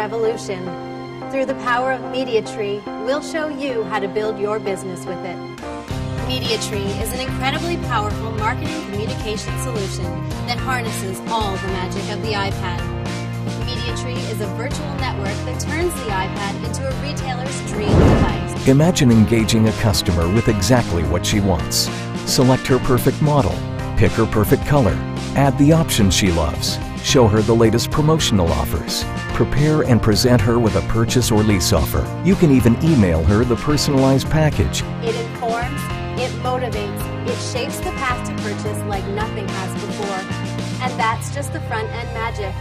Through the power of MediaTree, we'll show you how to build your business with it. MediaTree is an incredibly powerful marketing communication solution that harnesses all the magic of the iPad. MediaTree is a virtual network that turns the iPad into a retailer's dream device. Imagine engaging a customer with exactly what she wants. Select her perfect model, pick her perfect color, add the options she loves, show her the latest promotional offers, prepare and present her with a purchase or lease offer. You can even email her the personalized package. It informs, it motivates, it shapes the path to purchase like nothing has before. And that's just the front end magic.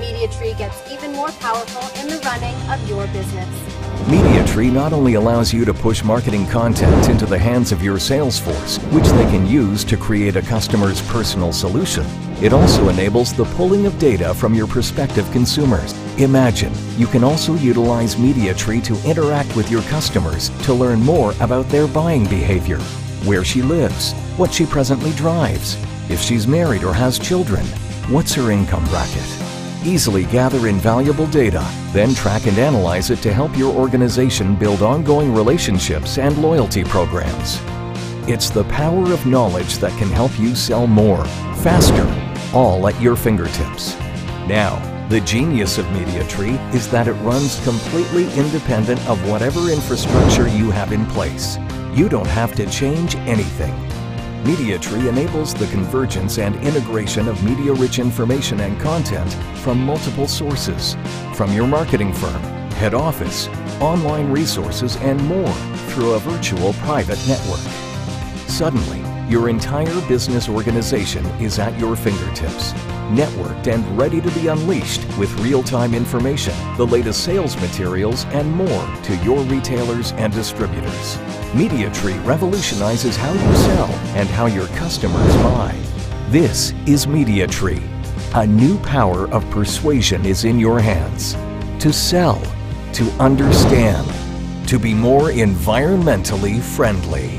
MediaTree gets even more powerful in the running of your business. MediaTree not only allows you to push marketing content into the hands of your sales force, which they can use to create a customer's personal solution, it also enables the pulling of data from your prospective consumers. Imagine you can also utilize MediaTree to interact with your customers to learn more about their buying behavior, where she lives, what she presently drives, if she's married or has children, what's her income bracket. Easily gather invaluable data, then track and analyze it to help your organization build ongoing relationships and loyalty programs. It's the power of knowledge that can help you sell more, faster, all at your fingertips. Now, the genius of MediaTree is that it runs completely independent of whatever infrastructure you have in place. You don't have to change anything. MediaTree enables the convergence and integration of media-rich information and content from multiple sources, from your marketing firm, head office, online resources, and more through a virtual private network. Suddenly, your entire business organization is at your fingertips, networked and ready to be unleashed with real-time information, the latest sales materials, and more to your retailers and distributors. MediaTree revolutionizes how you sell and how your customers buy. This is MediaTree. A new power of persuasion is in your hands. To sell, to understand, to be more environmentally friendly.